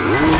Ooh.